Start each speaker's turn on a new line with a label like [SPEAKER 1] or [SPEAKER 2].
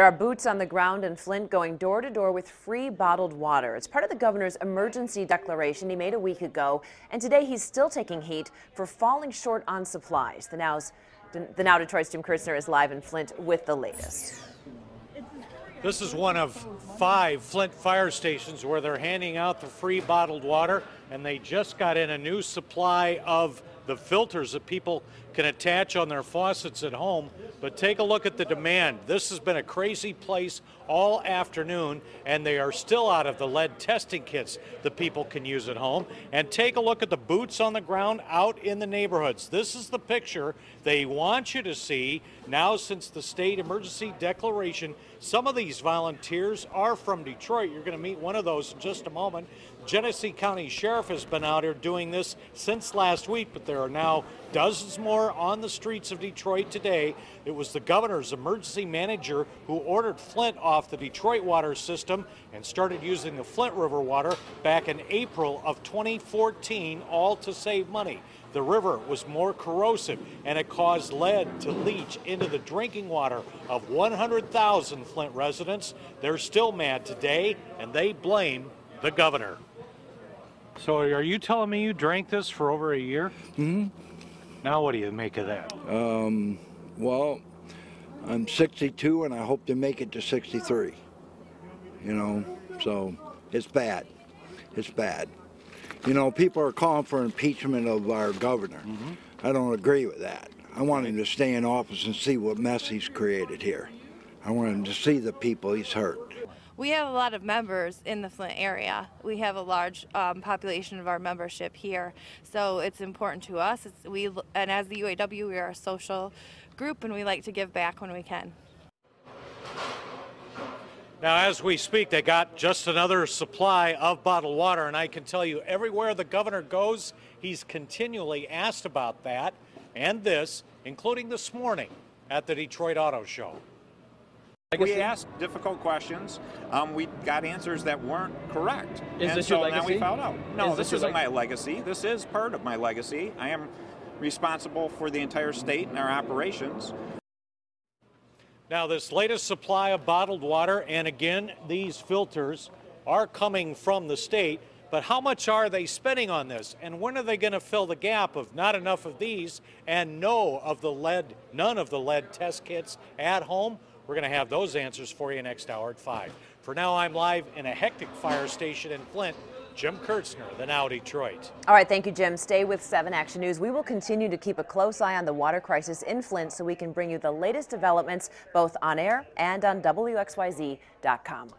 [SPEAKER 1] There are boots on the ground in Flint going door to door with free bottled water. It's part of the governor's emergency declaration he made a week ago, and today he's still taking heat for falling short on supplies. The Now's the Now Detroit's Jim Kiertzner is live in Flint with the latest.
[SPEAKER 2] This is one of five Flint fire stations where they're handing out the free bottled water, and they just got in a new supply of the filters that people can attach on their faucets at home. But take a look at the demand. This has been a crazy place all afternoon, and they are still out of the lead testing kits that people can use at home. And take a look at the boots on the ground out in the neighborhoods. This is the picture they want you to see now since the state emergency declaration. Some of these volunteers are from Detroit. You're going to meet one of those in just a moment. Genesee County Sheriff has been out here doing this since last week, but there are now dozens more on the streets of Detroit today. It was the governor's emergency manager who ordered Flint off the Detroit water system and started using the Flint River water back in April of 2014, all to save money. The river was more corrosive and it caused lead to leach into the drinking water of 100,000 Flint residents. They're still mad today and they blame the governor. So are you telling me you drank this for over a year?
[SPEAKER 3] hmm
[SPEAKER 2] Now what do you make of that?
[SPEAKER 3] Um, well, I'm 62 and I hope to make it to 63. You know, so it's bad. It's bad. You know, people are calling for impeachment of our governor.
[SPEAKER 2] Mm-hmm.
[SPEAKER 3] I don't agree with that. I want him to stay in office and see what mess he's created here. I want him to see the people he's hurt.
[SPEAKER 4] We have a lot of members in the Flint area. We have a large um, population of our membership here, so it's important to us. It's, we and as the UAW, we are a social group, and we like to give back when we can.
[SPEAKER 2] Now, as we speak, they got just another supply of bottled water, and I can tell you, everywhere the governor goes, he's continually asked about that and this, including this morning at the Detroit Auto Show.
[SPEAKER 5] We asked difficult questions. Um, we got answers that weren't correct.
[SPEAKER 6] Is
[SPEAKER 5] and
[SPEAKER 6] this
[SPEAKER 5] so
[SPEAKER 6] your
[SPEAKER 5] now we
[SPEAKER 6] legacy?
[SPEAKER 5] found out. No,
[SPEAKER 6] Is
[SPEAKER 5] this,
[SPEAKER 6] this
[SPEAKER 5] isn't my legacy. This is part of my legacy. I am responsible for the entire state and our operations.
[SPEAKER 2] Now, this latest supply of bottled water, and again, these filters are coming from the state, but how much are they spending on this? And when are they going to fill the gap of not enough of these and no of the lead, none of the lead test kits at home? We're going to have those answers for you next hour at 5. For now, I'm live in a hectic fire station in Flint. Jim Kiertzner, the Now Detroit.
[SPEAKER 1] All right, thank you, Jim. Stay with 7 Action News. We will continue to keep a close eye on the water crisis in Flint so we can bring you the latest developments both on air and on WXYZ.com.